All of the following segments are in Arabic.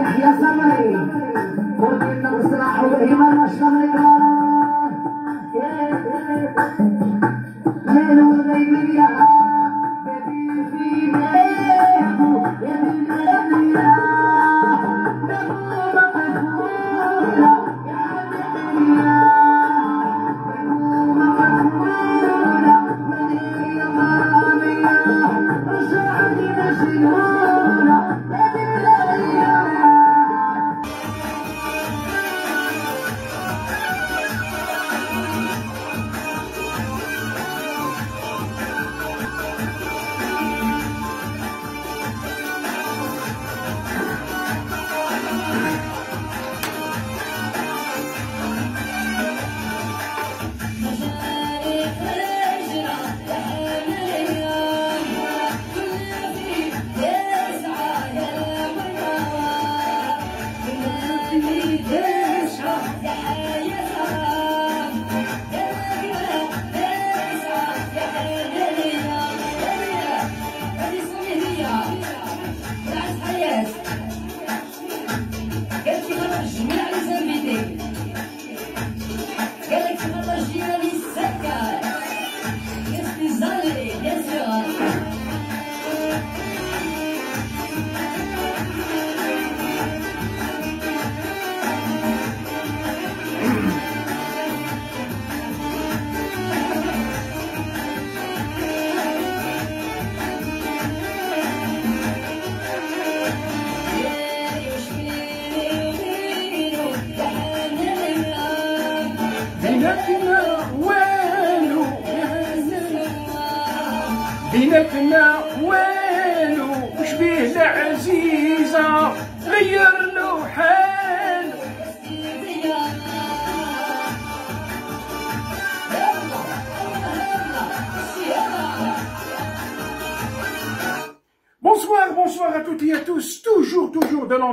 Yahya Samari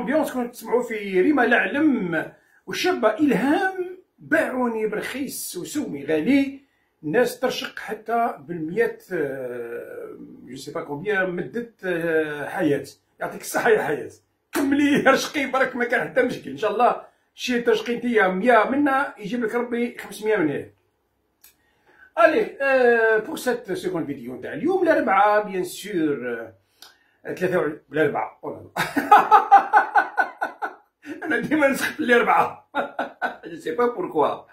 l'ambiance كنت تسمعوا في ريما العلم والشابة إلهام باعوني برخيص وسومي غالي. الناس ترشق حتى بالميات je sais pas كومبيان مدة آه، حياة. يعطيك الصحة يا حياة. كملي رشقي برك ما كان حتى مشكل. إن شاء الله شي ترشقي انتيا 100 منا يجيب لك ربي 500 من هنا. Allez, pour cette seconde vidéo نتاع اليوم الاربعاء bien sûr ثلاثة وعشرين الاربعاء أو لا. أنا ديما نسخف الاربعاء je sais pas pourquoi.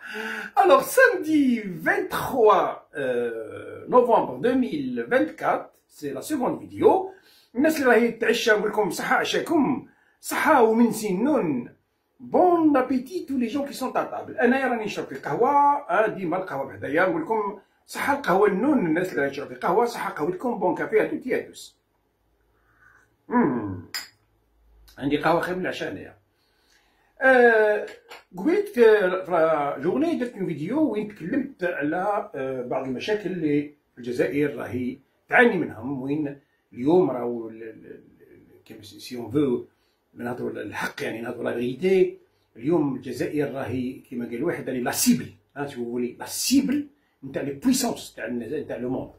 Alors, samedi 23 euh, novembre 2024, c'est la seconde vidéo. الناس اللي راهي تعشى نقول لكم صحة عشاكم صحة ومن سنون bon appétit tous les gens qui sont à table انايا راني نشرب في القهوة ديما القهوة بحدايا نقول لكم صحة القهوة النون الناس اللي راهي تشرب في القهوة صحة قهوتكم bon café à toutes et à tous عندي قهوة خير من العشاء انايا آه، قبيلت في la journée درت فيديو وين تكلمت على آه، بعض المشاكل اللي الجزائر راهي تعاني منهم وين اليوم راهو كيما si on veut نهضروا الحق يعني نهضروا la vérité اليوم الجزائر راهي كيما قال واحد la cible ها تقولي la cible نتاع les puissances تاع نتاع le monde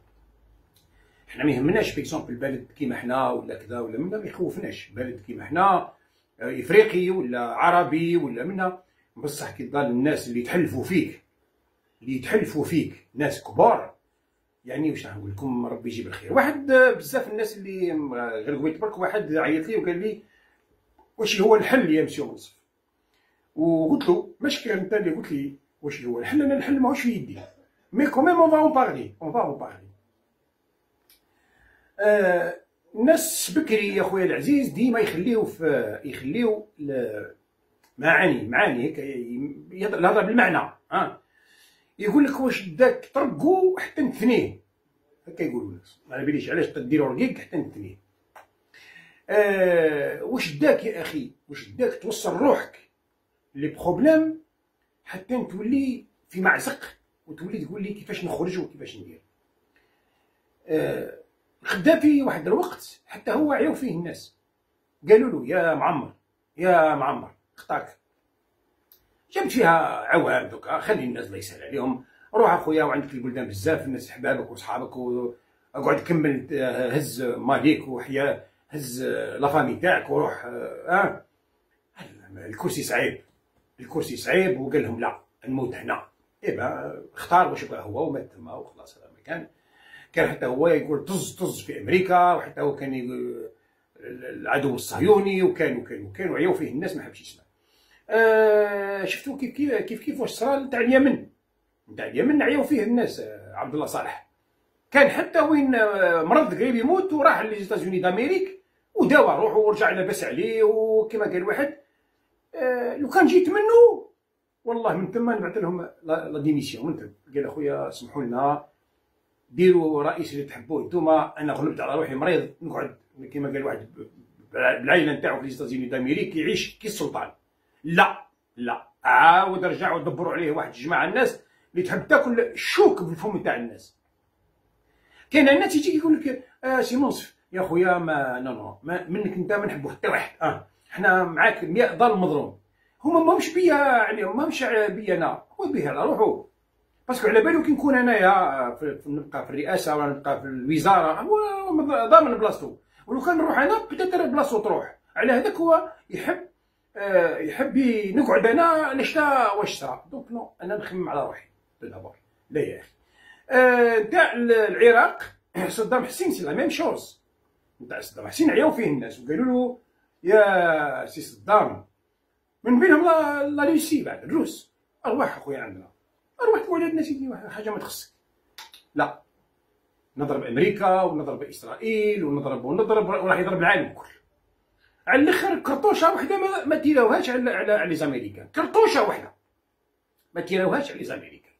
حنا ما يهمناش par exemple بلد كيما حنا ولا كذا ولا منا ما يخوفناش. بلد كيما حنا إفريقي ولا عربي ولا منا. بصح كي تضل الناس اللي يتحلفوا فيك اللي يتحلفوا فيك ناس كبار يعني واش نقول لكم ربي يجيب الخير. واحد بزاف الناس اللي غير قبيل برك واحد عيط لي وقال لي واش هو الحل يا مسيو منصف؟ وقلت له مشكل أنت اللي قلت لي واش هو الحل؟ أنا الحل ماهوش في يدي. مي كوميم اون فا اون بارلي اون فا اون بارلي آه الناس بكري يا خويا العزيز ديما يخليو في يخليو معاني معاني هيك الهضرة بالمعنى ها يقول لك واش داك طرقو حتى نتفنيه هكا يقولوا الناس. ما على باليش علاش تديرو رقيق حتى نتفنيه آه واش داك يا أخي؟ واش داك توصل روحك les problèmes حتى تولي في معزق وتولي تقول لي كيفاش نخرج وكيفاش ندير. آه الخدافي واحد الوقت حتى هو عياو فيه الناس. قالوا له يا معمر يا معمر خطاك جبت فيها عوام donc خلي الناس الله يسهل عليهم. روح أخويا وعندك البلدان بزاف الناس حبابك وصحابك وأقعد كمل هز ماليك وحيا هز لافامي تاعك وروح آه الكرسي صعيب الكرسي صعيب. وقال لهم لا نموت هنا. ايبا اختار واش بغى هو ومات تما وخلاص هذا ما كان حتى هو يقول طز طز في أمريكا وحتى هو كان يقول العدو الصهيوني وكان وكان وكان وعياو فيه الناس ما حبش يسمع. آه شفتوا كيف كيف كيف كيف واش صرا تاع اليمن؟ تاع اليمن عياو فيه الناس آه عبد الله صالح. كان حتى وين آه، مرض قريب يموت وراح les États-Unis d'Amérique وداوى روحه ورجع لاباس عليه وكما قال واحد آه لو كان جيت منه والله من ثم نبعث لهم la démission من ثم. قال أخويا سمحوا لنا. ديروا رئيس اللي تحبوه. انتوما أنا غلبت على روحي مريض نقعد كما قال واحد بالعائله نتاعو في les États-Unis d'Amérique يعيش كي السلطان لا لا. عاود رجعوا دبروا عليه واحد جماعة الناس اللي تحب تاكل الشوك بالفم تاع الناس. كاين الناس يجي يقول لك آه سي منصف يا خويا ما نو نو ما منك انت ما نحبوا حتى واحد. آه حنا معاك 100 ضال مظلوم. هما ماهمش بيا يعني ماهمش بيا أنا هو بيه على روحو باسكو على بالو كي نكون انايا آه، نبقى في الرئاسة ولا نبقى في الوزارة هو ضامن بلاصتو. ولو كان نروح أنا بتاتر بلاصتو تروح. على هذاك هو يحب آه، يحب نقعد أنا نشتا واش صرا دونك نو أنا نخمم على روحي دابور لا يا أخي. آه، نتاع ال- العراق صدام حسين سي لا ميم شوز نتاع صدام حسين عياو فيه الناس وقالوا له يا سي صدام من بينهم لا لا روسي بعد الروس. أرواح أخويا عندنا. ارواح ولادنا سيدي واحد- حاجة ما تخصك. لا. نضرب أمريكا ونضرب إسرائيل ونضرب ونضرب وراح يضرب العالم كله. على الأخر كرطوشه وحدة ما, تيراوهاش على على على لي زاميريكان كرطوشه وحدة ما تيراوهاش على لي زاميريكان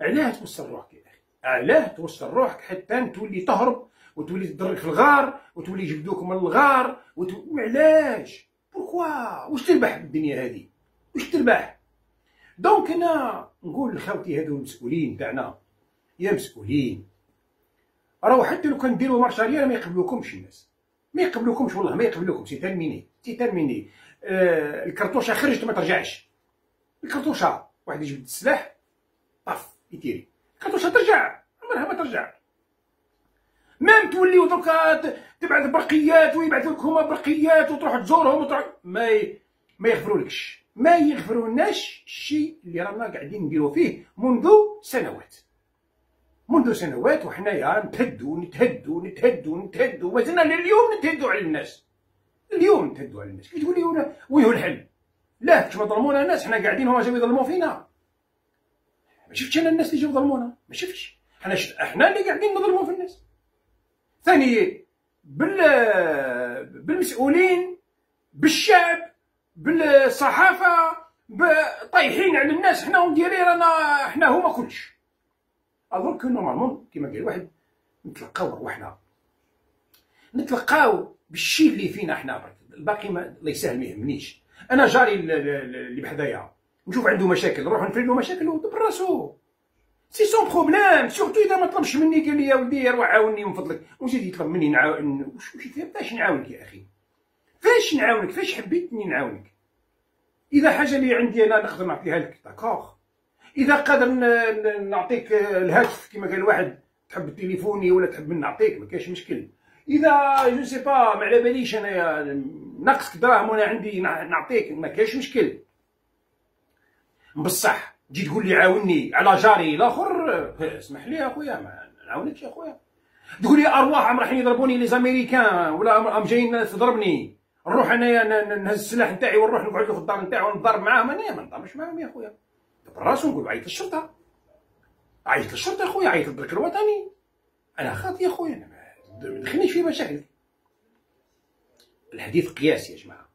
علاه توصل روحك يا أخي. علاه توصل روحك حتى تولي تهرب وتولي تدرك في الغار وتولي يجبدوك من الغار وت... وعلاش؟ بوركوا؟ واش تربح بالدنيا هذه؟ واش تربح؟ donc أنا نقول لخوتي هذو المسؤولين تاعنا. يا مسؤولين. راهو حتى لو كان ديروا marche ما يقبلوكمش الناس. ما يقبلوكمش والله ما يقبلوكم c'est terminé c'est terminé آه الكرتوشة خرجت ما ترجعش. الكرتوشة واحد يجبد السلاح طف يتيري. الكرتوشة ترجع. عمرها ما ترجع. même توليو دركا تبعث برقيات ويبعثوا لك هما برقيات وتروح تزورهم وتروح ما ي... ما يغفرولكش. ما يغفرولناش الشيء اللي رانا قاعدين نديرو فيه منذ سنوات. منذ سنوات وحنايا نتهدوا نتهدوا نتهدوا نتهدوا ومازلنا لليوم نتهدوا على الناس. اليوم نتهدوا على الناس. كي تقول لي وين هو الحل. لا كش ما ظلمونا الناس حنا قاعدين هما جاو يظلموا فينا. ما شفتش أنا الناس اللي جاو ظلمونا ما شفتش. حنا شفت إحنا اللي قاعدين نظلموا في الناس. ثاني بال بالمسؤولين بالشعب بالصحافة طايحين على الناس حنا ومديرين رانا حنا هما كلش. أظن que normalement كيما قال واحد نتلقاو رواحنا نتلقاو بالشيء اللي فينا حنا برك. الباقي ما يسهل ما يهمنيش. أنا جاري ال- ال- اللي بحدايا. نشوف عنده مشاكل نروح نفرد له مشاكل راسو. c'est son problème surtout إذا ما طلبش مني قال لي يا ولدي روح عاوني من فضلك. وزيد يطلب مني نعاون؟ وش وش فاش نعاونك يا أخي. فاش نعاونك؟ فاش حبيتني نعاونك؟ إذا حاجة اللي عندي أنا نقدر نعطيها لك d'accord إذا قادر نعطيك الهاتف كما قال واحد تحب تليفوني ولا تحب نعطيك ما كاينش مشكل. إذا je sais pas ما على باليش انايا ناقصك دراهم وأنا عندي نع- نعطيك ما كاينش مشكل. بصح تجي تقول لي عاوني على جاري الآخر اسمح لي يا خويا ما نعاونكش يا خويا تقول لي أرواح عم رايحين يضربوني لي زاميريكان ولا ام جايين تضربني. نروح انايا نهز السلاح نتاعي ونروح نقعد له في الدار نتاعي ونضرب معاهم أنا ما نضربش معاهم يا خويا. دبر راسو نقول عيط للشرطة. عيط للشرطة يا خويا عيط للدرك الوطني. أنا خاطي يا خويا أنا ما دخلنيش في مشاكل. الحديث قياس يا جماعة.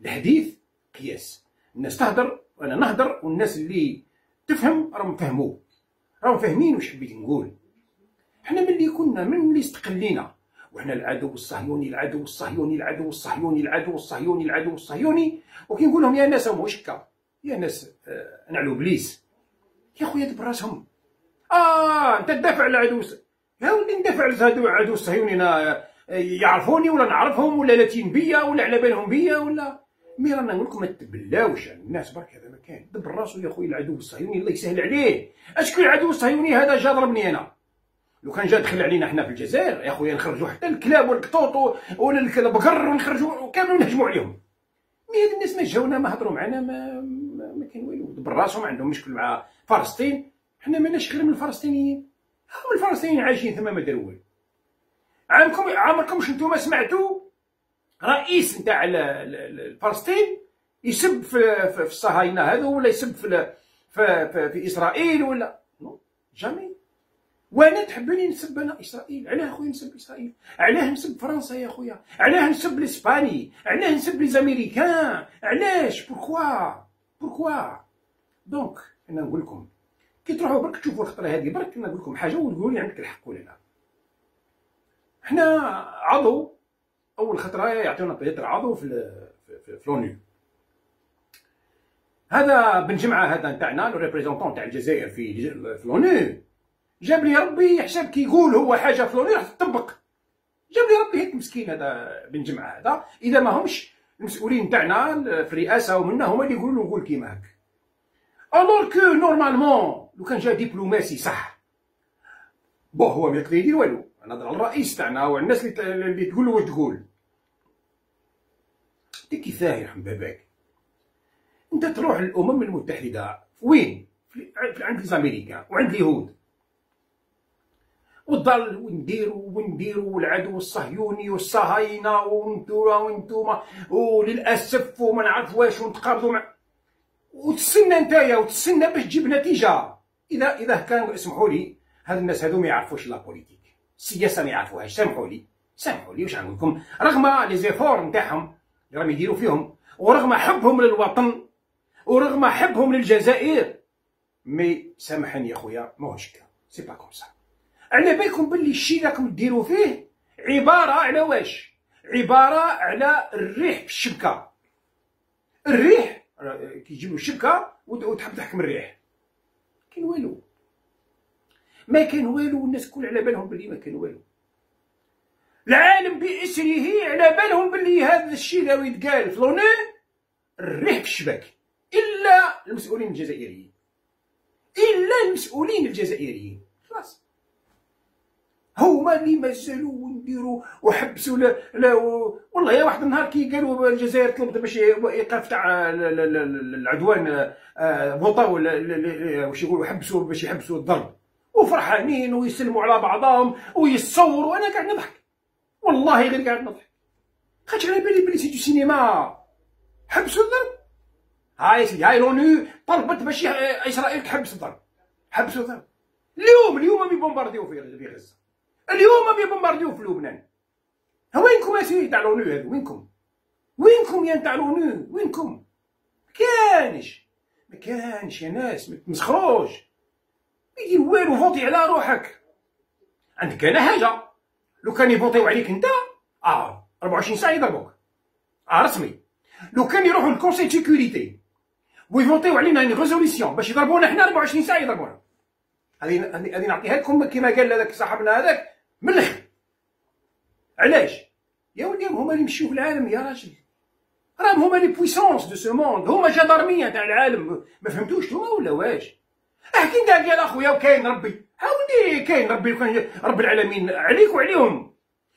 الحديث قياس. الناس تهدر وأنا نهدر والناس اللي تفهم راهم فهموا راهم فاهمين واش حبيت نقول. حنا ملي كنا من ملي استقلينا. وحنا العدو الصهيوني العدو الصهيوني العدو الصهيوني العدو الصهيوني العدو الصهيوني. وكي نقول لهم يا ناس هم هكا يا ناس آه نعلو ابليس يا خويا دبر راسهم. آه أنت تدافع على العدو يا ولدي ندافع على العدو الصهيوني أنا آه، يعرفوني ولا نعرفهم ولا لاتين بيا ولا على بالهم بيا ولا. مي رانا نقول لكم ما تبلاوش الناس برك هذا ما كان دبر راسو يا خويا العدو الصهيوني الله يسهل عليه. اشكون العدو الصهيوني هذا جا ضربني أنا؟ لو كان جا دخل علينا حنا في الجزائر يا خويا نخرجوا حتى الكلاب والقطوط ولا البقر ونخرجوا وكامل نهجموا عليهم. مي هاد الناس ما جاونا ما هضروا معنا ما ما, ما كاين والو. دبر راسهم عندهم مشكل مع فلسطين. حنا مالناش غير من الفلسطينيين. هم الفلسطينيين عايشين ثما ما داروا والو. عامكم عمركم نتوما سمعتوا؟ رئيس نتاع فلسطين يسب في, في الصهاينة هذو ولا يسب في في, في, في إسرائيل ولا non jamais. وأنا تحبني نسب أنا إسرائيل؟ علاه خويا نسب إسرائيل. علاه نسب فرنسا يا خويا علاه نسب الاسباني علاه نسب les Américains علاش؟ pourquoi؟ pourquoi؟ donc أنا نقول لكم كي تروحوا برك تشوفوا الخطرة هذه برك نقول لكم حاجة وتقولوا لي عندك الحق ولا لا. حنا عضو أول خطرة يعطيونا peut-être عضو في في, في l'ONU. هذا بن جمعة هذا نتاعنا le représentant تاع الجزائر في في l'ONU. جاب لي ربي حسب كي يقول هو حاجة في l'ONU راح تطبق. جاب لي ربي هيك مسكين هذا بن جمعة هذا. إذا ما همش المسؤولين تاعنا في الرئاسه ومنا هما اللي يقولوا نقول كيما هكا alors que normalement لو كان جا دبلوماسي صح بو هو ما يقدر يدير والو. نهضر على الرئيس تاعنا والناس اللي, تقول له واش تقول انت كيفاه يرحم باباك؟ أنت تروح للأمم المتحدة. وين؟ عند الامريكان وعند اليهود. وتضل ونديروا ونديروا والعدو الصهيوني والصهاينة وانتوما وانتوما وللأسف وما نعرف واش ونتقابلوا مع وتستنى نتايا وتستنى باش تجيب نتيجة. اذا إذا كان اسمحوا لي هاد الناس هادو ما يعرفوش la politique السياسة ما يعرفوهاش. سامحوا لي. سامحوا لي واش نقول لكم رغم les efforts نتاعهم اللي راهم يديروا فيهم ورغم حبهم للوطن ورغم حبهم للجزائر mais سامحني يا خويا ماهوش هكا c'est pas comme ça على بالكم باللي الشيء راكم ديروا فيه عبارة على واش؟ عبارة على الريح في الشبكة. الريح كي يجيبوا الشبكة وتحب تحكم الريح. كاين والو. ما كان والو والناس الكل على بالهم باللي ما كان والو. العالم باسره على بالهم باللي هذا الشيء لو يتقال في الريح في الشباك. إلا المسؤولين الجزائريين. إلا المسؤولين الجزائريين. هما اللي مازالوا ونديروا وحبسوا لا, لا. والله يا واحد النهار كي قالوا الجزائر طلبت باش إيقاف تاع العدوان فوطاو واش يقولوا حبسوا باش يحبسوا الضرب. وفرحانين ويسلموا على بعضهم ويتصوروا. أنا قاعد نضحك. والله غير قاعد نضحك. خاطر على بالي بلي c'est du cinéma. حبسوا الضرب. هاي سيدي هاي l'ONU طلبت باش إسرائيل تحبس الضرب. حبسوا الضرب. اليوم اليوم يبومبارديو في غزة. اليوم يبومبارديو في لبنان. وينكم يا سيدي تاع l'ONU هذا وينكم؟ وينكم يا تاع l'ONU وينكم؟ كانش ما كانش يا ناس ما تمسخروش. ما يدير والو فوتي على روحك. عندك أنا حاجة لو كان يفوتيو عليك أنت آه 24 ساعة يضربوك. آه رسمي. لو كان يروحوا لل Conseil sécurité ويفوتيو علينا une résolution باش يضربونا حنا 24 ساعة يضربونا. هذه هذه نعطيها لكم كما قال هذاك صاحبنا هذاك. الآخر علاش؟ يا ولدي هما اللي يمشيو في العالم يا راجل. راهم هما les puissances de ce monde هما جدارمية تاع العالم. ما فهمتوش نتوما ولا واش؟ احكي انت قال أخويا وكاين ربي؟ هاودي كاين ربي كان رب العالمين. عليك وعليهم.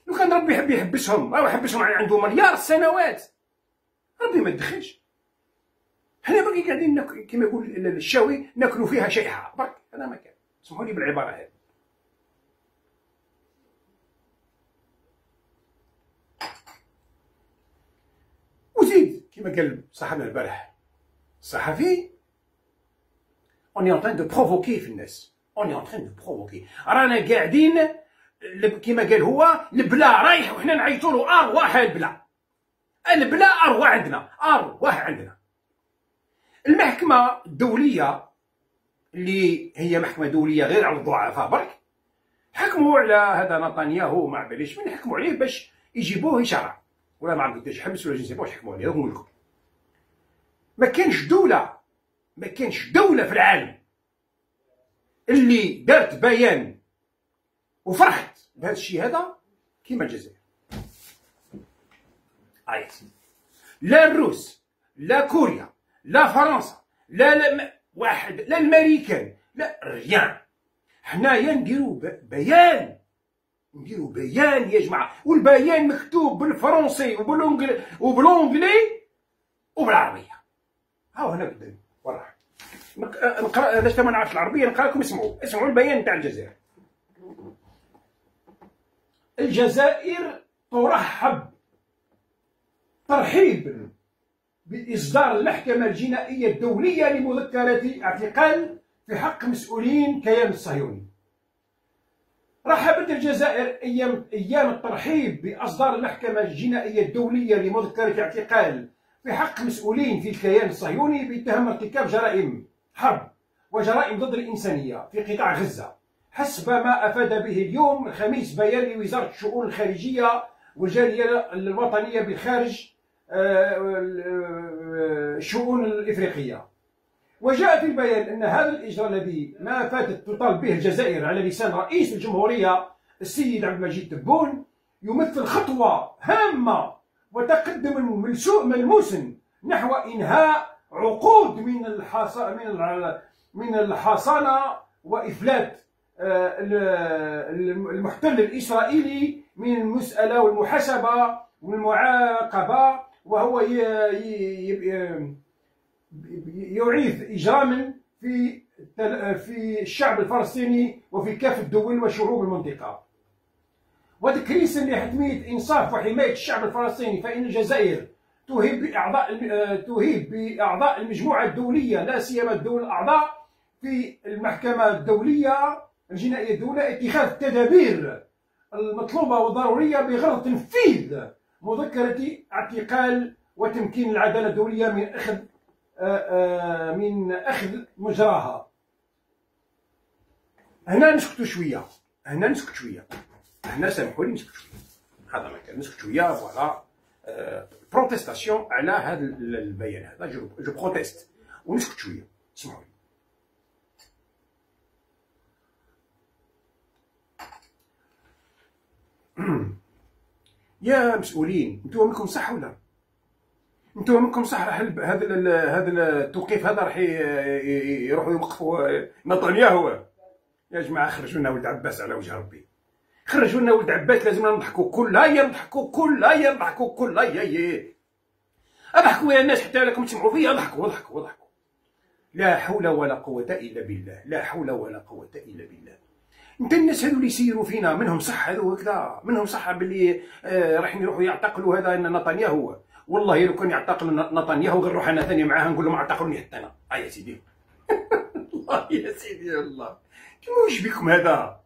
لو كان ربي يحب يحبسهم أو يحبسهم عندهم مليار السنوات. ربي ما تدخلش حنا باقي قاعدين كما يقول الشاوي ناكلوا فيها شيحه برك هذا ما كان. اسمحوا لي بالعبارة هذه وزيد كما قال صاحبنا البارح الصحفي on en train de provoquer في الناس. on en train de provoquer. رانا قاعدين كما قال هو البلا رايح وحنا نعيطوا له أرواح البلا. البلا أرواح عندنا أرواح عندنا. المحكمة الدولية اللي هي محكمة دولية غير على الضعفاء برك حكموا على هذا نتنياهو ما باليش من حكموا عليه باش يجيبوه يشرع ولا ما عرف قداش حبس ولا جنسي واش حكموا عليه نقول لكم ما كانش دولة. ما كانش دولة في العالم. اللي دارت بيان وفرحت بهذا الشيء هذا كيما الجزائر. أي. لا الروس لا كوريا لا فرنسا لا لا واحد لا الأمريكان لا ريان. حنايا نديرو بيان. نديرو بيان يا جماعة. والبيان مكتوب بالفرنسي وبالانجلي وبالانجلي وبالعربية. ها هنا قدامي. وراه نق- نقرأ باش ما نعرفش العربية نقرا لكم اسمعوا. اسمعوا البيان تاع الجزائر. الجزائر ترحب ترحيب بإصدار المحكمة الجنائية الدولية لمذكرة اعتقال في حق مسؤولين كيان الصهيوني رحبت الجزائر أيام أيام الترحيب بإصدار المحكمة الجنائية الدولية لمذكرة اعتقال في حق مسؤولين في الكيان الصهيوني باتهام ارتكاب جرائم حرب وجرائم ضد الإنسانية في قطاع غزة. حسب ما أفاد به اليوم الخميس بيان لوزارة الشؤون الخارجية والجالية الوطنية بالخارج آه، آه، الشؤون الإفريقية. وجاء في البيان أن هذا الإجراء الذي ما فاتت تطالب به الجزائر على لسان رئيس الجمهورية السيد عبد المجيد تبون يمثل خطوة هامة وتقدم ملموس نحو إنهاء عقود من الحص... من من الحصانة وإفلات آه، ال- المحتل الإسرائيلي من المسألة والمحاسبة والمعاقبة وهو. ي... يعيث إجراما في في الشعب الفلسطيني وفي كافة الدول وشعوب المنطقة وتكريسا لحتمية إنصاف وحماية الشعب الفلسطيني فإن الجزائر تهيب بأعضاء آه، تهيب بأعضاء المجموعة الدولية لا سيما الدول الأعضاء في المحكمة الدولية الجنائية الدولية اتخاذ التدابير المطلوبة والضرورية بغرض تنفيذ مذكرة اعتقال وتمكين العدالة الدولية من أخذ آه، آه، من أخذ مجراها. هنا نسكتوا شوية. هنا نسكت شوية. هنا نسكت شوية. هذا ما كان. نسكت شوية voilà. protestation على هذا البيان هذا. je proteste ونسكت شوية. اسمعوا لي. يا مسؤولين أنتم منكم صح ولا؟ أنتم منكم صح راح هذا هذا التوقيف هذا راح يروحوا يوقفوا نتنياهو. يا جماعة خرجوا لنا ولد عباس على وجه ربي. خرجوا لنا ولد عباس لازمنا نضحكوا كل هيا نضحكوا كل هيا نضحكوا كل هيا هيا أضحكوا يا الناس حتى لكم تسمعوا فيا أضحكوا أضحكوا أضحكوا. لا حول ولا قوة إلا بالله لا حول ولا قوة إلا بالله. أنت الناس هذو اللي يسيروا فينا منهم صح هذو هكذا منهم صح باللي آه راح يروحوا يعتقلوا هذا إن نتنياهو. والله لو كان يعتقل نتنياهو غير نروح أنا ثاني معاه نقول لهم اعتقلوني حتى أنا. آه يا سيدي. الله يا سيدي الله. كيما بكم هذا؟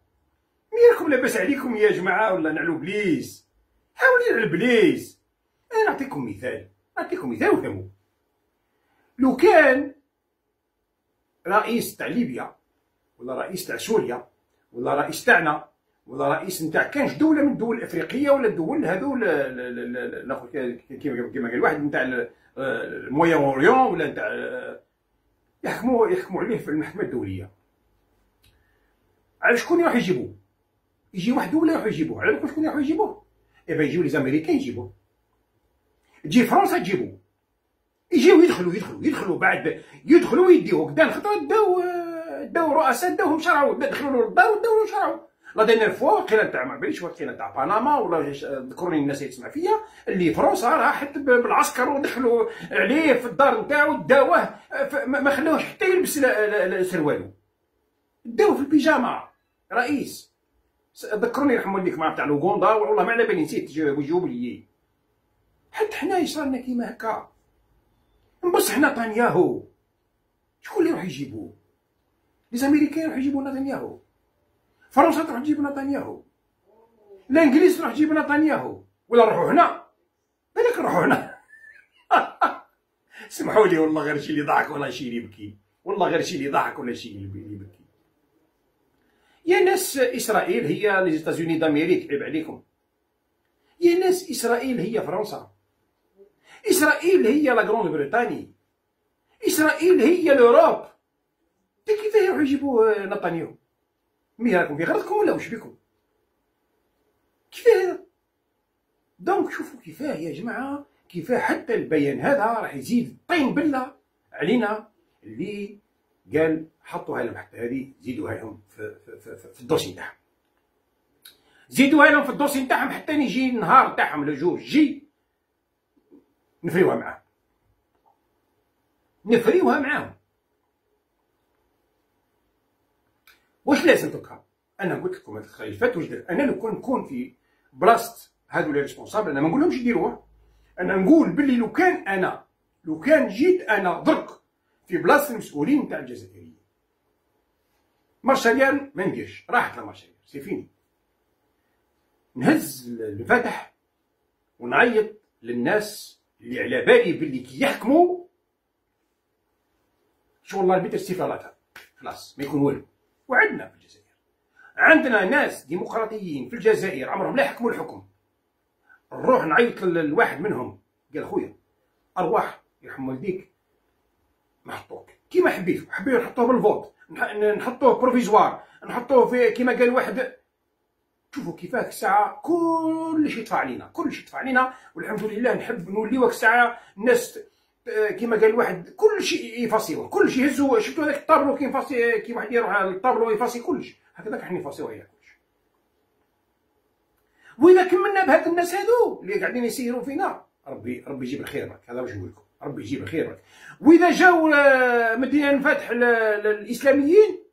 ميركم لاباس عليكم يا جماعة ولا نعلو بليس حاولوا على بليس أنا نعطيكم مثال. نعطيكم مثال وفهموا لو كان رئيس تاع ليبيا ولا رئيس تاع سوريا ولا رئيس تاعنا ولا رئيس نتاع كانش دولة من الدول الأفريقية ولا الدول هذو كيما كيما قال واحد نتاع ال- الموين اوريون ولا نتاع يحكموا يحكموا عليه في المحكمة الدولية. على شكون يروح يجيبوه يجي واحد ولا يروح يجيبوه؟ على بالكم شكون يروح يجيبوه؟ ايبا يجيو لي زاميريكان يجيبوه. تجي فرنسا تجيبوه. يجيو يدخلوا يدخلوا يدخلوا بعد يدخلوا ويديوه. كدا الخطوه داو داو رؤساء داوهم شرعوا دخلوا له الدار وداو شرعوا لا دينير فوا وقيله تاع ما باليش وقيله تاع بنما ولا ذكروني الناس اللي تسمع فيا اللي فرنسا راحت بالعسكر ودخلوا عليه في الدار نتاعو داوه ما خلاوش حتى يلبس سروالو. داوه في البيجامة. رئيس. ذكروني يرحم والديك مع تاع لوغوندا والله ما على بالي نسيت جاوب- لي حتى حنا يصرالنا كيما هكا. نبصح نتنياهو. شكون اللي يروح يجيبوه لي زاميريكان يروحوا يجيبوا نتنياهو. فرنسا تروح تجيب نتنياهو. الإنجليز تروح تجيب نتنياهو. ولا نروحوا هنا. بالك نروحوا هنا. سمحوا لي والله غير شي اللي ضحك ولا شي اللي يبكي. والله غير شي اللي ضحك ولا شي اللي يبكي. يا ناس إسرائيل هي لي زيتازوني دامريك عيب عليكم. يا ناس إسرائيل هي فرنسا. إسرائيل هي لا غروند بريطاني. إسرائيل هي لوروب كيفاه يروحوا يجيبوا نتنياهو مي راكم في غلطكم ولا واش بكم؟ هذا؟ donc شوفوا كيفاه يا جماعة كيفاه حتى البيان هذا راح يزيد طين بله علينا اللي قال حطوها لهم حتى هذه زيدوها لهم في, في, في, في, ال dossier نتاعهم. زيدوها لهم في ال dossier نتاعهم حتى يجي النهار نتاعهم le jour J نفريوها معاه نفريوها معاهم. واش لازم دوكا؟ أنا قلت لكم هاد الخليفات واش درت أنا لو كان نكون في بلاصة هادو les responsables أنا ما نقولهمش يديروها. أنا نقول باللي لو كان أنا لو كان جيت أنا درك في بلاصه المسؤولين تاع الجزائريين. مارشاليان ما نديرش راحت مارشاليان c'est fini نهز المفاتح ونعيط للناس اللي على بالي باللي كي يحكموا. شغل الله البيت استفالاتها خلاص ما يكون والو. وعندنا في الجزائر. عندنا ناس ديمقراطيين في الجزائر عمرهم لا يحكموا الحكم. نروح نعيط لواحد منهم. قال خويا أرواح يرحم والديك. نحطوك. كيما حبيتو حبيتو نحطوه بال vote. نحطوه provisoire نحطوه في كيما قال واحد. شوفوا كيفاه الساعة. كلشي يطفى علينا. كلشي يطفى علينا. والحمد لله نحب نوليو الساعة. الناس كيما قال واحد. كلشي يفاسيوه كلشي يهزوا شفتوا هذاك الطابلو كي يفاسي كي واحد يروح على الطابلو يفاسي كلشي هكذاك حنا نفاسيوه هي كلشي وإذا كملنا بهاد الناس هادو اللي قاعدين يسيروا فينا ربي ربي يجيب الخير. برك هذا واش نقول لكم. ربي يجيب الخير برك واذا جاو مدينة الفتح الاسلاميين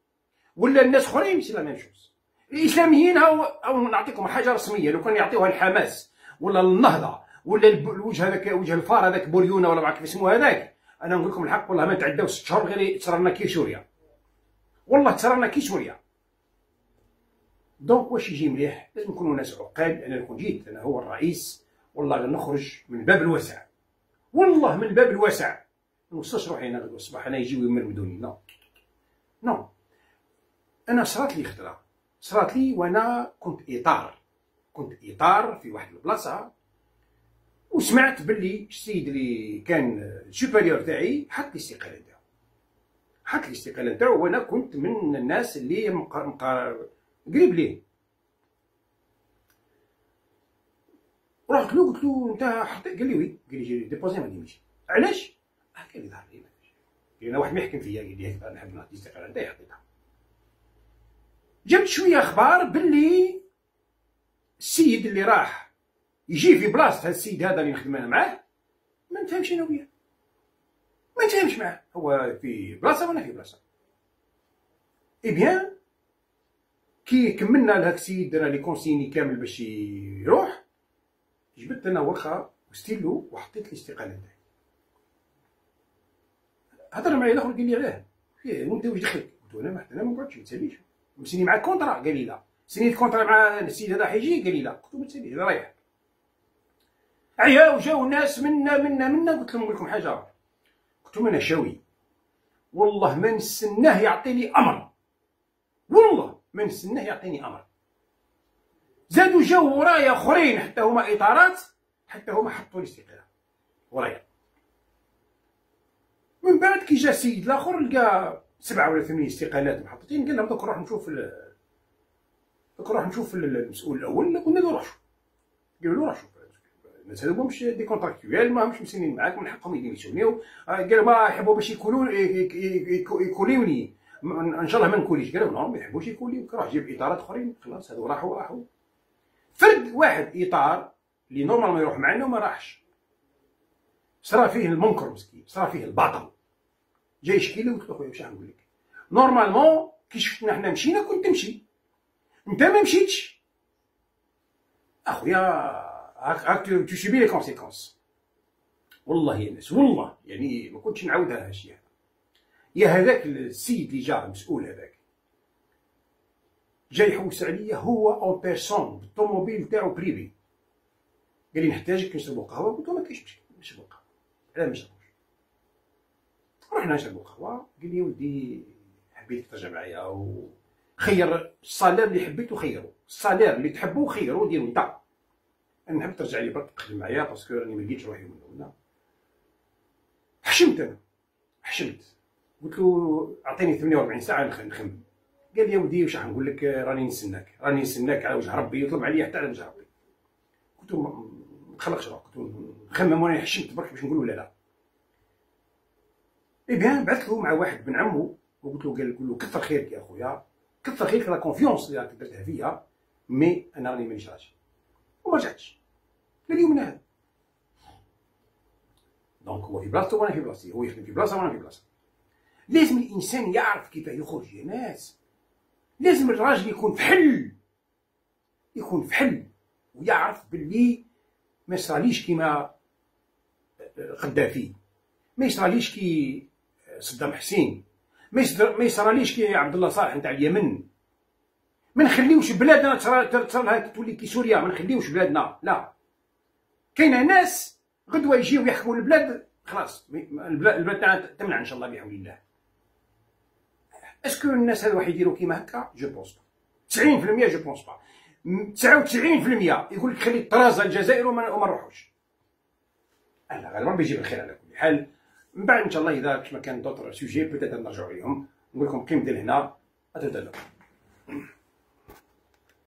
ولا الناس أخرين c'est la même chose الإسلاميين هاو أو نعطيكم حاجة رسمية لو كان يعطيوها الحماس ولا النهضة ولا الوجه هذاك وجه الفار هذاك بوريونه ولا ما كيف اسمه هذاك. أنا نقول لكم الحق والله ما تعداو ست شهور غير تصرنا كي سوريا. والله تصرنا كي سوريا. donc واش يجي مليح؟ لازم نكونوا ناس عقال أنا نكون جيت أنا هو الرئيس والله نخرج من الباب الواسع والله من الباب الواسع. ما نوصلش روحي أنا غدوه الصباح أنا يجيو يمرمدوني non non أنا صرات لي خطره صرات لي وأنا كنت إطار. كنت إطار في واحد البلاصة. وسمعت باللي السيد اللي كان supérieur تاعي حط الاستقاله تاعو حط الاستقاله تاعو وأنا كنت من الناس اللي مقا... قريب ليه. رحت له قلت له انت حط قال لي oui قال لي déposé ma démission علاش؟ قال لي ظهر لي أنا واحد ما يحكم فيا قال لي أنا نحب نعطي الاستقاله نتاعي حطيتها جبت شوية أخبار باللي السيد اللي راح يجي في بلاصة هذا السيد هذا اللي نخدم أنا معاه ما نتفاهمش أنا وياه. ما نتفاهمش معاه. هو في بلاصة وأنا في بلاصة؟ eh bien كي كملنا لهاك السيد درنا les consignes كامل باش يروح جبت أنا ورقة وستيلو وحطيت الاستقاله نتاعي هضر معايا الآخر قال لي علاه وانت واش دخلك قلت أنا أنا ما نقعدش ما تساليش. مسني معاك contrat قال لي لا. سنيت contrat مع السيد هذا حيجي؟ قال لي لا. قلت له ما تساليش رايح. عيا وجاو الناس منا منا منا. قلت لهم نقول لكم حاجة قلت لهم أنا شاوي والله ما نستناه يعطيني أمر. والله ما نستناه يعطيني أمر. زادوا جاو ورايا اخرين حتى هما إطارات حتى هما حطوا لي استقاله ورايا. من بعد كي جا السيد الآخر لقى سبعة ولا ثمانية استقالات محطوطين قال لهم دوك نروح نشوف دوك نروح نشوف المسؤول الأول قلنا له روح شوف قالوا له روح شوف الناس هذو مش des contractuels ما همش مسنين معاك من حقهم يديميسيونيو قالوا ما يحبوا باش يكولون يكوليوني. إن شاء الله ما نكوليش. قالوا نو ما يحبوش يكوليو روح جيب إطارات أخرين. خلاص هذو راحوا راحوا. فرد واحد إطار اللي normalement يروح معنا وما راحش. صرا فيه المنكر مسكين صرا فيه الباطل جاي يشكي لي قلت له خويا واش نقول لك. normalement كي شفتنا حنا مشينا كنت تمشي أنت ما مشيتش. أخويا هاك tu subis les conséquences والله يا ناس والله. يعني ما كنتش نعاودها هادشي يا هذاك السيد اللي جا المسؤول هذاك. جاي يحوس عليا هو en personne بالطوموبيل تاعو privée قال لي نحتاجك نشربوا قهوة. قلت له ما كاينش مشكل نشربوا قهوة. علاه ما نشربوش رحنا نشربوا قهوة. قال لي ولدي حبيت ترجع معايا و خير ال salaire اللي حبيتو خيرو ال salaire اللي تحبو خيرو ديرو انت. أنا نحب ترجع لي برك تخدم معايا parce que راني ما لقيتش روحي من هنا. حشمت أنا. حشمت. قلت له أعطيني 48 ساعة نخمم. قال يا ودي واش نقول لك؟ راني نستناك راني نستناك على وجه ربي يطلب عليا حتى على وجه ربي. قلت له ما تخلقش له نخمم وأنا حشمت برك باش نقول ولا لا؟ eh bien بعثت له مع واحد بن عمو وقلت له قال له كثر خيرك يا خويا كثر خيرك la confiance اللي راك درتها فيا mais أنا راني مانيش راجل وما رجعتش لليوم هذا donc هو في بلاصتو وأنا في بلاصتي هو يخدم في بلاصة وأنا في بلاصة. لازم الإنسان يعرف كيف يخرج يا ناس. لازم الراجل يكون فحل. يكون فحل ويعرف باللي ما يصراليش كيما قدافي ما يصراليش كي صدام حسين. ما يصراليش كي عبد الله صالح نتاع اليمن. ما نخليوش بلادنا تصرا- تصرا تولي كي سوريا. ما نخليوش بلادنا لا. كاينة ناس غدوة يجيو يحكموا البلاد خلاص البلاد تاعنا تمنع إن شاء الله بحول الله. اسكو الناس هذو راح يديروا كيما هكا جو بونس با 90% جو بونس با 99% يقول لك خلي الطرازه الجزائر وما نروحوش أنا غالبا ربي يجيب الخير على كل حال. من بعد إن شاء الله إذا كما كان دوطر سوجي بوتيتر نرجعوا ليهم نقول لكم قيم ديال هنا. اتدلوا